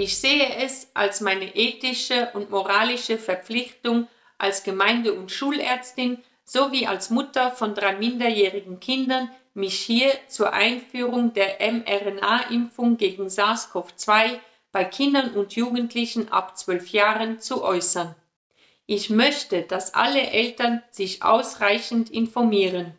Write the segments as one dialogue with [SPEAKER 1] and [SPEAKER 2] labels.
[SPEAKER 1] Ich sehe es als meine ethische und moralische Verpflichtung als Gemeinde- und Schulärztin sowie als Mutter von drei minderjährigen Kindern, mich hier zur Einführung der mRNA-Impfung gegen SARS-CoV-2 bei Kindern und Jugendlichen ab zwölf Jahren zu äußern. Ich möchte, dass alle Eltern sich ausreichend informieren.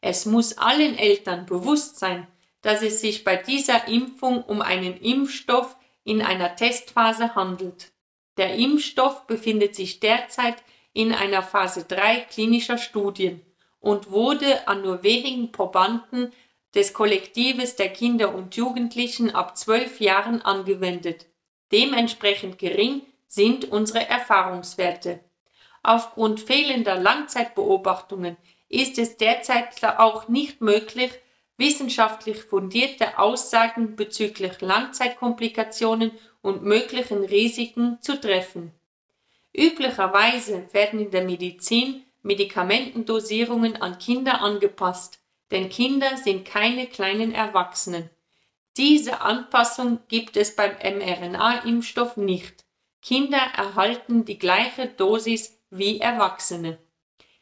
[SPEAKER 1] Es muss allen Eltern bewusst sein, dass es sich bei dieser Impfung um einen Impfstoff in einer Testphase handelt. Der Impfstoff befindet sich derzeit in einer Phase 3 klinischer Studien und wurde an nur wenigen Probanden des Kollektives der Kinder und Jugendlichen ab zwölf Jahren angewendet. Dementsprechend gering sind unsere Erfahrungswerte. Aufgrund fehlender Langzeitbeobachtungen ist es derzeit auch nicht möglich, wissenschaftlich fundierte Aussagen bezüglich Langzeitkomplikationen und möglichen Risiken zu treffen. Üblicherweise werden in der Medizin Medikamentendosierungen an Kinder angepasst, denn Kinder sind keine kleinen Erwachsenen. Diese Anpassung gibt es beim mRNA-Impfstoff nicht. Kinder erhalten die gleiche Dosis wie Erwachsene.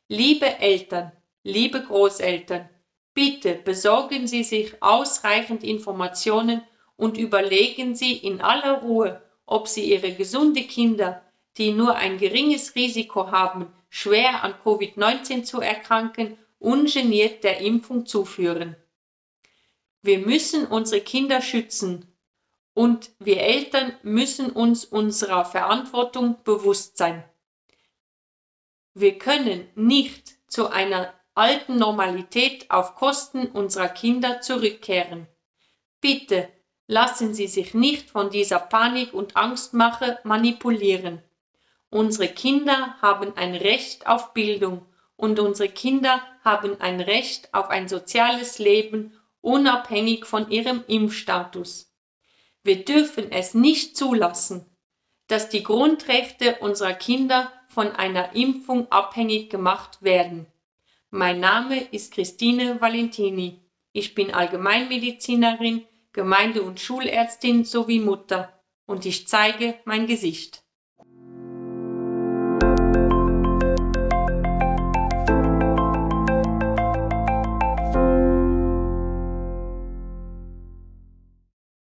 [SPEAKER 1] Liebe Eltern, liebe Großeltern, bitte besorgen Sie sich ausreichend Informationen und überlegen Sie in aller Ruhe, ob Sie Ihre gesunde Kinder, die nur ein geringes Risiko haben, schwer an Covid-19 zu erkranken, ungeniert der Impfung zuführen. Wir müssen unsere Kinder schützen und wir Eltern müssen uns unserer Verantwortung bewusst sein. Wir können nicht zu einer alten Normalität auf Kosten unserer Kinder zurückkehren. Bitte lassen Sie sich nicht von dieser Panik und Angstmache manipulieren. Unsere Kinder haben ein Recht auf Bildung und unsere Kinder haben ein Recht auf ein soziales Leben unabhängig von ihrem Impfstatus. Wir dürfen es nicht zulassen, dass die Grundrechte unserer Kinder von einer Impfung abhängig gemacht werden. Mein Name ist Christine Valentini. Ich bin Allgemeinmedizinerin, Gemeinde- und Schulärztin sowie Mutter und ich zeige mein Gesicht.